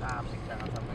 大屏加上